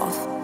mouth.